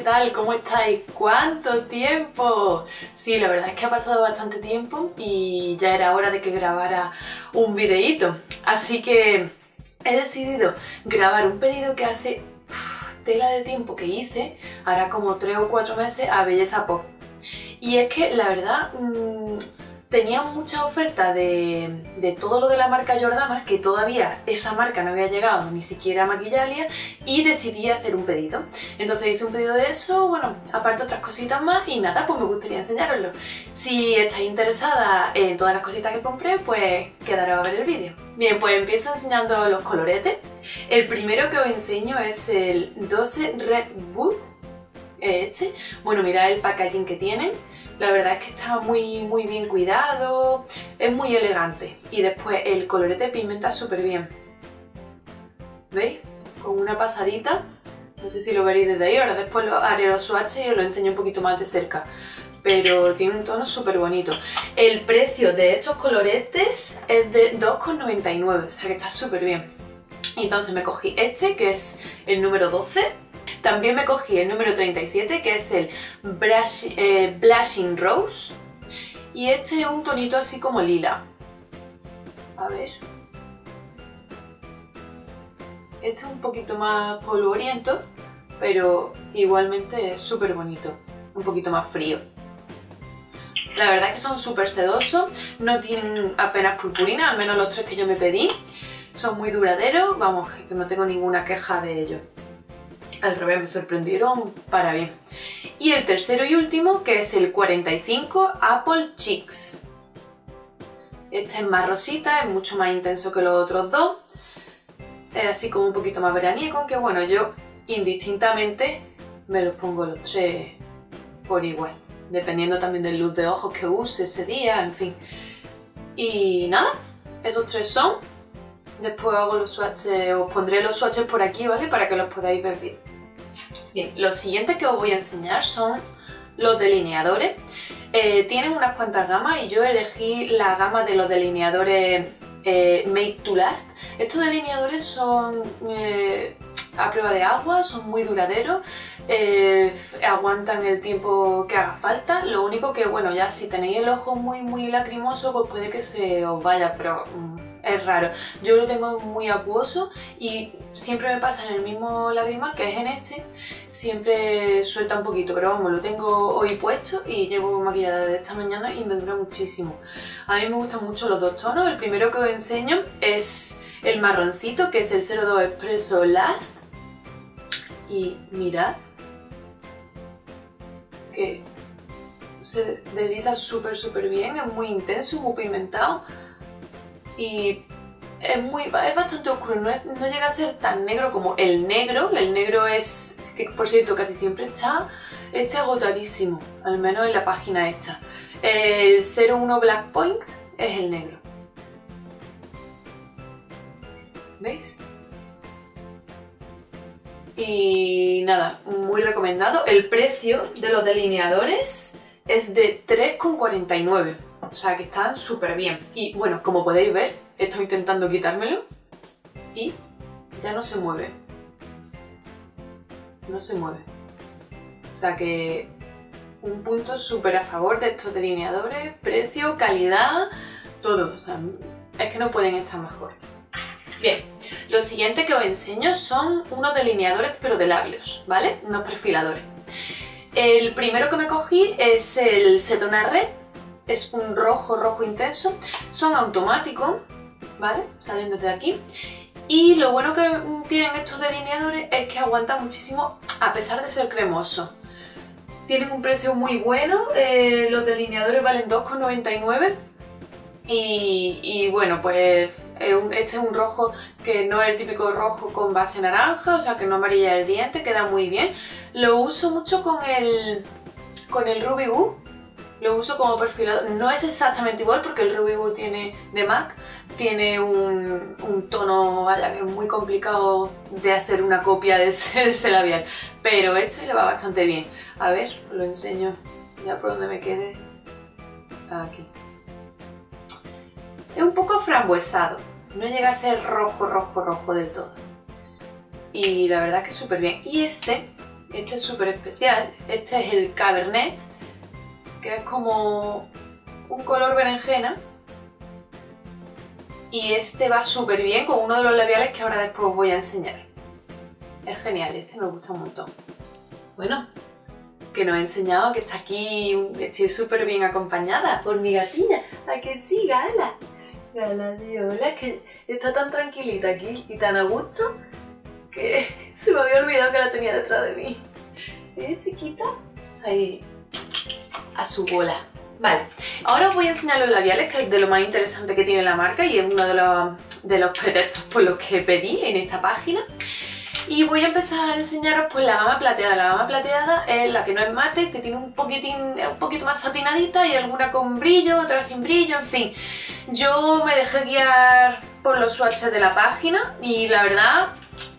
¿qué tal? ¿Cómo estáis? ¿Cuánto tiempo? Sí, la verdad es que ha pasado bastante tiempo y ya era hora de que grabara un videíto. Así que he decidido grabar un pedido que hace tela de tiempo que hice, ahora como 3 o 4 meses, a Belleza Pop. Y es que la verdad... Mmm, tenía mucha oferta de, todo lo de la marca Jordana, que todavía esa marca no había llegado ni siquiera a Maquillalia, y decidí hacer un pedido. Entonces hice un pedido de eso, bueno, aparte otras cositas más, y nada, pues me gustaría enseñaroslo. Si estáis interesada en todas las cositas que compré, pues quedaros a ver el vídeo. Bien, pues empiezo enseñando los coloretes. El primero que os enseño es el 12 Red Wood, este. Bueno, mirad el packaging que tienen la verdad es que está muy, muy bien cuidado, es muy elegante. Y después el colorete pigmenta súper bien. ¿Veis? Con una pasadita. No sé si lo veréis desde ahí, ahora después lo haré los swatches y os lo enseño un poquito más de cerca. Pero tiene un tono súper bonito. El precio de estos coloretes es de 2,99, o sea que está súper bien. Entonces me cogí este, que es el número 12 también me cogí el número 37, que es el eh, Blushing Rose. Y este es un tonito así como lila. A ver. Este es un poquito más polvoriento, pero igualmente es súper bonito. Un poquito más frío. La verdad es que son súper sedosos, no tienen apenas purpurina, al menos los tres que yo me pedí. Son muy duraderos, vamos, que no tengo ninguna queja de ellos al revés, me sorprendieron para bien. Y el tercero y último, que es el 45 Apple Cheeks. Este es más rosita, es mucho más intenso que los otros dos. Es así como un poquito más veraniego, aunque bueno, yo indistintamente me los pongo los tres por igual. Dependiendo también del luz de ojos que use ese día, en fin. Y nada, esos tres son. Después hago los swatches, os pondré los swatches por aquí, ¿vale? Para que los podáis ver bien. Bien, lo siguiente que os voy a enseñar son los delineadores. Eh, tienen unas cuantas gamas y yo elegí la gama de los delineadores eh, Made to Last. Estos delineadores son eh, a prueba de agua, son muy duraderos, aguantan el tiempo que haga falta. Lo único que, bueno, ya si tenéis el ojo muy muy lacrimoso, pues puede que se os vaya, pero... Es raro. Yo lo tengo muy acuoso y siempre me pasa en el mismo lagrimal, que es en este, siempre suelta un poquito, pero vamos, lo tengo hoy puesto y llevo maquillada de esta mañana y me dura muchísimo. A mí me gustan mucho los dos tonos, el primero que os enseño es el marroncito, que es el 02 Espresso Last. Y mirad que se desliza súper súper bien, es muy intenso, muy pigmentado y es, muy, es bastante oscuro, no, llega a ser tan negro como el negro, que el negro es, que por cierto casi siempre está, está agotadísimo, al menos en la página esta. El 01 Black Point es el negro. ¿Veis? Y nada, muy recomendado. El precio de los delineadores es de 3,49 o sea que están súper bien. Y bueno, como podéis ver, estoy intentando quitármelo y ya no se mueve. No se mueve. O sea que un punto súper a favor de estos delineadores, precio, calidad, todo. es que no pueden estar mejor. Bien, lo siguiente que os enseño son unos delineadores pero de labios, ¿vale? Unos perfiladores. El primero que me cogí es el Sedona Red es un rojo, rojo intenso. Son automáticos, ¿vale? Salen desde aquí. Y lo bueno que tienen estos delineadores es que aguantan muchísimo a pesar de ser cremosos. Tienen un precio muy bueno, eh, los delineadores valen 2,99 y, y, bueno, pues este es un rojo que no es el típico rojo con base naranja, o sea que no amarilla el diente, queda muy bien. Lo uso mucho con el, con el Ruby Woo, lo uso como perfilador. No es exactamente igual porque el Ruby Woo tiene de MAC tiene un, tono vaya, que es muy complicado de hacer una copia de ese, labial. Pero este le va bastante bien. A ver, lo enseño ya por donde me quede. Aquí. Es un poco frambuesado. No llega a ser rojo, rojo, rojo del todo. Y la verdad que súper bien. Y este Este es súper especial. Este es el Cabernet, que es como un color berenjena. Y este va súper bien con uno de los labiales que ahora después os voy a enseñar. Es genial, este me gusta un montón. Bueno, que nos he enseñado que está aquí, estoy súper bien acompañada por mi gatilla. ¿A que sí, Gala? Gala de hola, que está tan tranquilita aquí y tan a gusto que se me había olvidado que la tenía detrás de mí. ¿Eh, chiquita? Ahí, a su bola. Vale, ahora os voy a enseñar los labiales, que es de lo más interesante que tiene la marca y es uno de los, pretextos por los que pedí en esta página. Y voy a empezar a enseñaros pues la gama plateada. La gama plateada es la que no es mate, que tiene un poquitín, un poquito más satinadita y alguna con brillo, otra sin brillo, en fin. Yo me dejé guiar por los swatches de la página y la verdad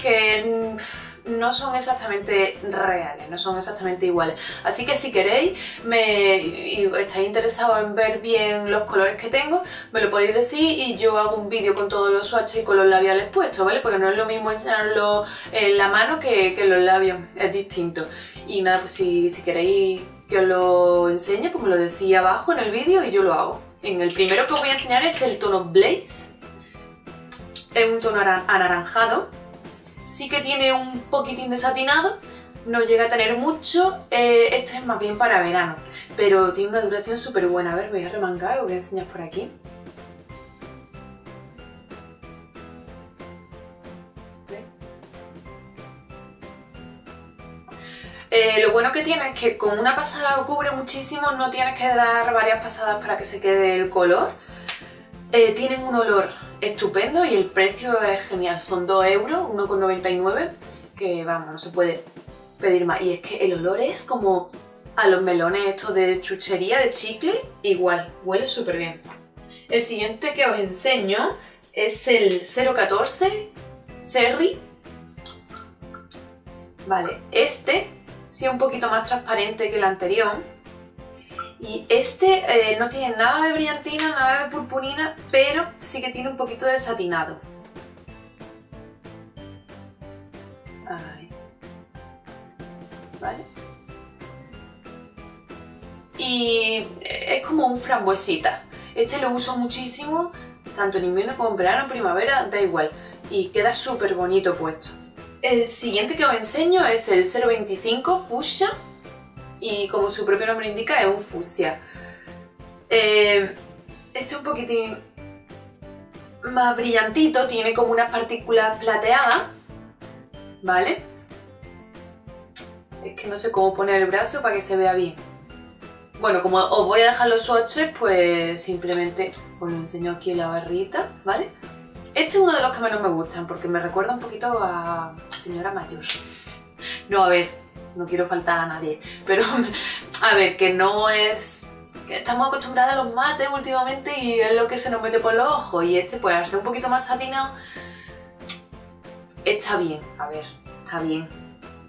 que no son exactamente reales, no son exactamente iguales. Así que si queréis me, y estáis interesados en ver bien los colores que tengo, me lo podéis decir y yo hago un vídeo con todos los swatches y con los labiales puestos, ¿vale? Porque no es lo mismo enseñarlo en la mano que, que en los labios, es distinto. Y nada, pues si, si queréis que os lo enseñe, pues me lo decís abajo en el vídeo y yo lo hago. En el primero que os voy a enseñar es el tono Blaze. Es un tono anaranjado sí que tiene un poquitín de satinado, no llega a tener mucho, eh, este es más bien para verano, pero tiene una duración súper buena. A ver, voy a remangar, os voy a enseñar por aquí. Eh, lo bueno que tiene es que con una pasada cubre muchísimo, no tienes que dar varias pasadas para que se quede el color. Eh, tienen un olor estupendo y el precio es genial. Son 2 euros, 1,99, que vamos, no se puede pedir más. Y es que el olor es como a los melones estos de chuchería, de chicle, igual, huele súper bien. El siguiente que os enseño es el 014 Cherry. Vale, este sí es un poquito más transparente que el anterior y este eh, no tiene nada de brillantina, nada de purpurina, pero sí que tiene un poquito de satinado. ¿Vale? Y es como un frambuesita. Este lo uso muchísimo, tanto en invierno como en verano, primavera, da igual. Y queda súper bonito puesto. El siguiente que os enseño es el 025 Fuchsia y como su propio nombre indica es un fucsia. Eh, este es un poquitín más brillantito, tiene como unas partículas plateadas, ¿vale? Es que no sé cómo poner el brazo para que se vea bien. Bueno, como os voy a dejar los swatches, pues simplemente os lo enseño aquí en la barrita, ¿vale? Este es uno de los que menos me gustan porque me recuerda un poquito a señora mayor. No, a ver, no quiero faltar a nadie, pero a ver, que no es... Estamos acostumbrados a los mates últimamente y es lo que se nos mete por los ojos. Y este pues al ser un poquito más satinado está bien, a ver, está bien,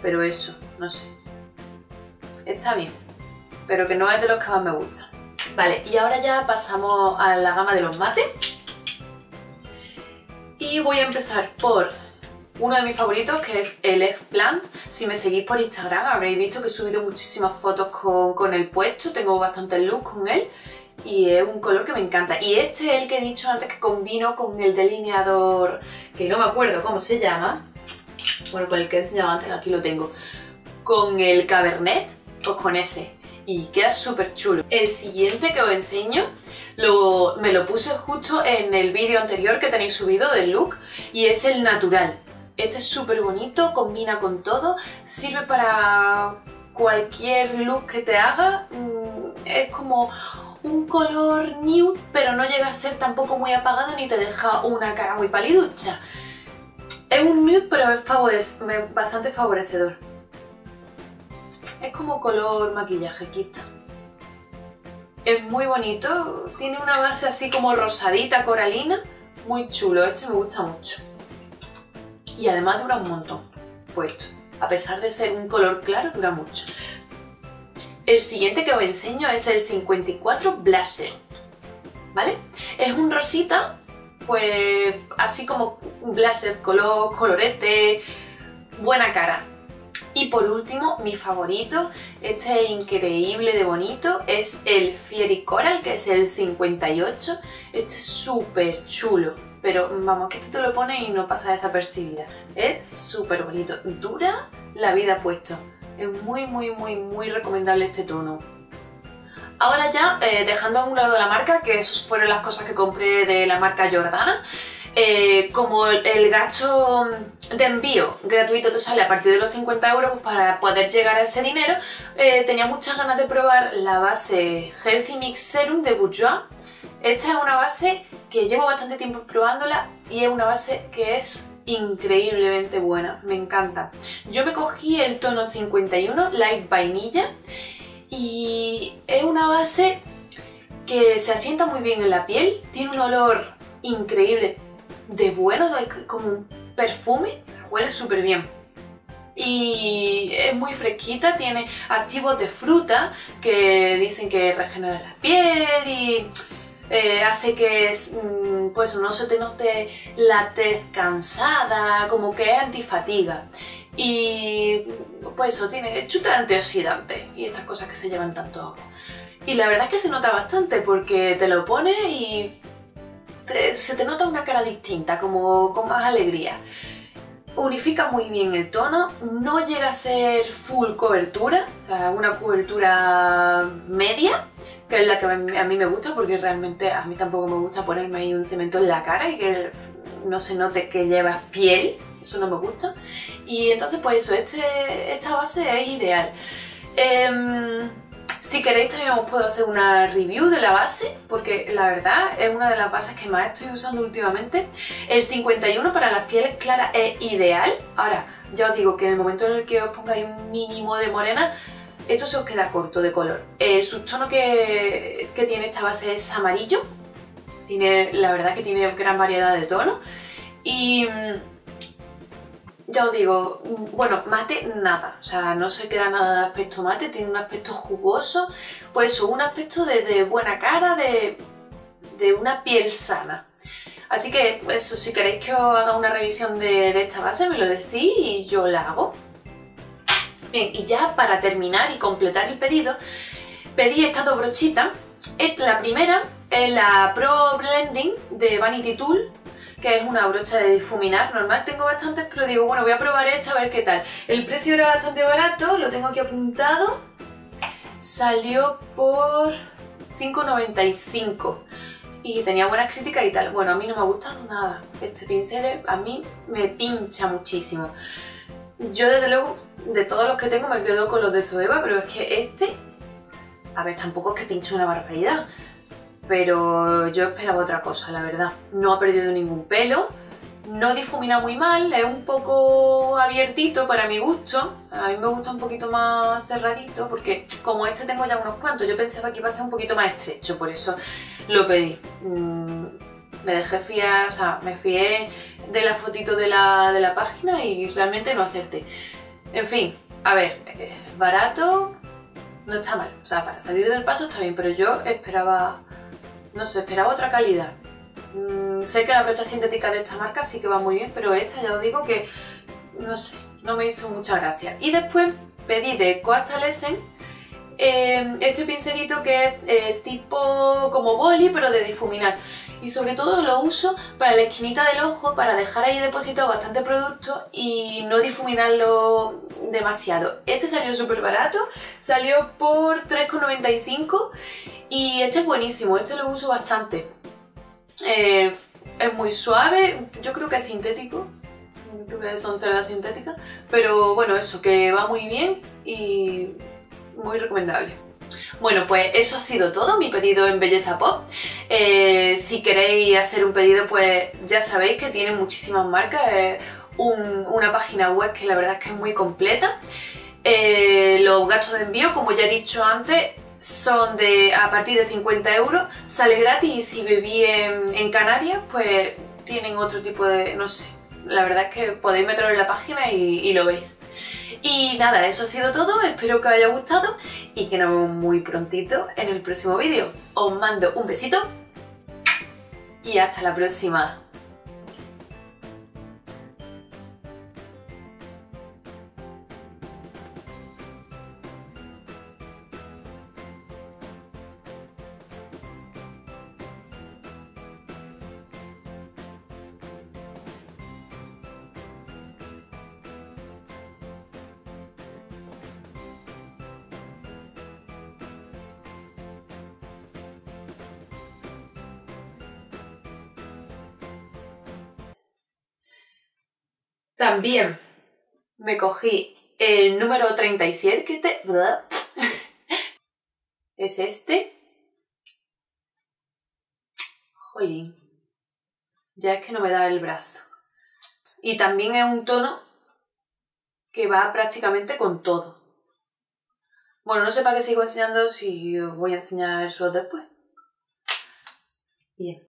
pero eso, no sé, está bien, pero que no es de los que más me gustan. Vale, y ahora ya pasamos a la gama de los mates. Y voy a empezar por uno de mis favoritos que es el Eggplant. Si me seguís por Instagram habréis visto que he subido muchísimas fotos con, el puesto, tengo bastantes looks con él y es un color que me encanta. Y este es el que he dicho antes que combino con el delineador, que no me acuerdo cómo se llama, bueno, con el que he enseñado antes, aquí lo tengo, con el Cabernet, pues con ese. Y queda súper chulo. El siguiente que os enseño me lo puse justo en el vídeo anterior que tenéis subido del look y es el natural. Este es súper bonito, combina con todo, sirve para cualquier look que te haga. Mm, es como un color nude, pero no llega a ser tampoco muy apagado ni te deja una cara muy paliducha. Es un nude, pero es bastante favorecedor. Es como color maquillaje, aquí está. Es muy bonito, tiene una base así como rosadita, coralina, muy chulo, este me gusta mucho y además dura un montón puesto. A pesar de ser un color claro, dura mucho. El siguiente que os enseño es el 54 Blusher, ¿vale? Es un rosita, pues así como un color, colorete, buena cara. Y por último, mi favorito, este es increíble de bonito, es el Fiery Coral, que es el 58. Este es súper chulo, pero vamos, que este te lo pones y no pasa desapercibida. Es súper bonito, dura la vida puesto. Es muy, muy, muy, muy recomendable este tono. Ahora ya, eh, dejando a un lado la marca, que esas fueron las cosas que compré de la marca Jordana, eh, como el, gasto de envío gratuito te sale a partir de los 50 euros, pues para poder llegar a ese dinero, eh, tenía muchas ganas de probar la base Healthy Mix Serum de Bourjois. Esta es una base que llevo bastante tiempo probándola y es una base que es increíblemente buena, me encanta. Yo me cogí el tono 51 Light Vainilla y es una base que se asienta muy bien en la piel, tiene un olor increíble, de bueno, como un perfume, huele súper bien. Y es muy fresquita, tiene activos de fruta que dicen que regenera la piel y eh, hace que mm, pues no se te note la tez cansada, como que es antifatiga. Y pues eso, tiene chuta antioxidante y estas cosas que se llevan tanto. Y la verdad es que se nota bastante porque te lo pones y se te nota una cara distinta, como con más alegría. Unifica muy bien el tono, no llega a ser full cobertura, o sea, una cobertura media, que es la que a mí me gusta porque realmente a mí tampoco me gusta ponerme ahí un cemento en la cara y que no se note que llevas piel, eso no me gusta. Y entonces pues eso, este, esta base es ideal. Em, si queréis también os puedo hacer una review de la base, porque la verdad es una de las bases que más estoy usando últimamente. El 51 para las pieles claras es ideal. Ahora, ya os digo que en el momento en el que os pongáis un mínimo de morena, esto se os queda corto de color. El subtono que, que tiene esta base es amarillo. Tiene, la verdad que tiene gran variedad de tonos. Y ya os digo, bueno, mate nada, o sea, no se queda nada de aspecto mate, tiene un aspecto jugoso, pues un aspecto de, buena cara, de, una piel sana. Así que eso, si queréis que os haga una revisión de, esta base, me lo decís y yo la hago. Bien, y ya para terminar y completar el pedido, pedí estas dos brochitas. La primera es la Pro Blending de Vanity Tool, que es una brocha de difuminar normal. Tengo bastantes, pero digo, bueno, voy a probar esta a ver qué tal. El precio era bastante barato, lo tengo aquí apuntado. Salió por 5,95 y tenía buenas críticas y tal. Bueno, a mí no me gusta nada. Este pincel a mí me pincha muchísimo. Yo desde luego, de todos los que tengo me quedo con los de Soeva, pero es que este, a ver, tampoco es que pinche una barbaridad pero yo esperaba otra cosa, la verdad. No ha perdido ningún pelo, no difumina muy mal, es un poco abiertito para mi gusto. A mí me gusta un poquito más cerradito porque como este tengo ya unos cuantos, yo pensaba que iba a ser un poquito más estrecho, por eso lo pedí. Mm, me dejé fiar, o sea, me fié de la fotito de la, de la página y realmente no acerté. En fin, a ver, barato, no está mal. O sea, para salir del paso está bien, pero yo esperaba no sé, esperaba otra calidad. Mm, sé que la brocha sintética de esta marca sí que va muy bien, pero esta ya os digo que, no sé, no me hizo mucha gracia. Y después pedí de Coastal eh, este pincelito que es eh, tipo como boli, pero de difuminar. Y sobre todo lo uso para la esquinita del ojo, para dejar ahí depositado bastante producto y no difuminarlo demasiado. Este salió súper barato, salió por 3,95 y este es buenísimo, este lo uso bastante. Eh, es muy suave, yo creo que es sintético, creo que son cerdas sintéticas, pero bueno, eso, que va muy bien y muy recomendable. Bueno, pues eso ha sido todo, mi pedido en Belleza Pop. Eh, si queréis hacer un pedido, pues ya sabéis que tiene muchísimas marcas, es una página web que la verdad es que es muy completa. Eh, los gastos de envío, como ya he dicho antes, son de a partir de 50 euros, sale gratis y si viví en, Canarias, pues tienen otro tipo de, no sé, la verdad es que podéis meterlo en la página y, lo veis. Y nada, eso ha sido todo, espero que os haya gustado y que nos vemos muy prontito en el próximo vídeo. Os mando un besito y hasta la próxima. También me cogí el número 37, que te... es este. Jolín. Ya es que no me da el brazo. Y también es un tono que va prácticamente con todo. Bueno, no sé para qué sigo enseñando si os voy a enseñar eso después. Bien.